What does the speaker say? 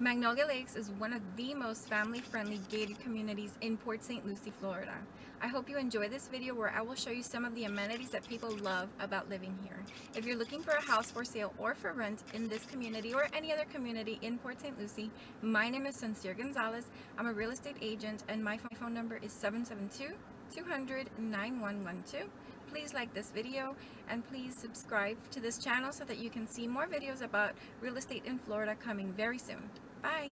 Magnolia Lakes is one of the most family-friendly gated communities in Port St. Lucie, Florida. I hope you enjoy this video where I will show you some of the amenities that people love about living here. If you're looking for a house for sale or for rent in this community or any other community in Port St. Lucie, my name is Sonsire Gonzalez. I'm a real estate agent and my phone number is 772 200 9112 please like this video and please subscribe to this channel so that you can see more videos about real estate in Florida coming very soon. Bye!